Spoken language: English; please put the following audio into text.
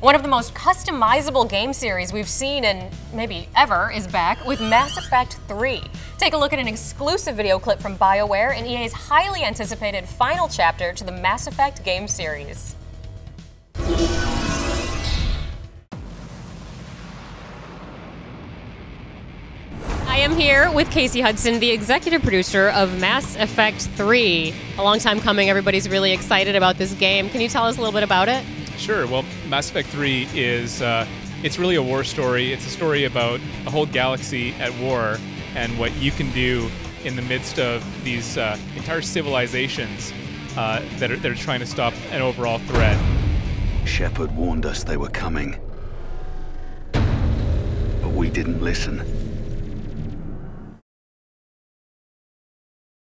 One of the most customizable game series we've seen in maybe ever is back with Mass Effect 3. Take a look at an exclusive video clip from BioWare and EA's highly anticipated final chapter to the Mass Effect game series. I am here with Casey Hudson, the executive producer of Mass Effect 3. A long time coming, everybody's really excited about this game. Can you tell us a little bit about it? Sure. Well, Mass Effect 3 is uh, it's really a war story. It's a story about a whole galaxy at war and what you can do in the midst of these uh, entire civilizations uh, that, are, that are trying to stop an overall threat. Shepard warned us they were coming. But we didn't listen.